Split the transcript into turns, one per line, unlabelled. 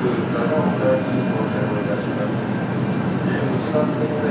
長岡駅に到着いたします。11番線